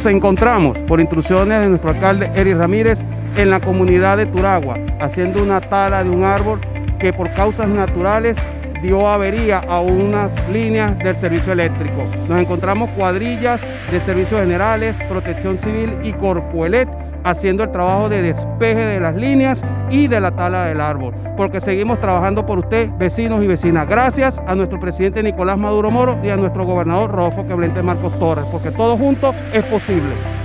Nos encontramos, por instrucciones de nuestro alcalde Eri Ramírez, en la comunidad de Turagua, haciendo una tala de un árbol que por causas naturales dio avería a unas líneas del servicio eléctrico. Nos encontramos cuadrillas de servicios generales, protección civil y Corpoelet haciendo el trabajo de despeje de las líneas y de la tala del árbol, porque seguimos trabajando por usted, vecinos y vecinas. Gracias a nuestro presidente Nicolás Maduro Moro y a nuestro gobernador Rodolfo Queblente Marcos Torres, porque todo junto es posible.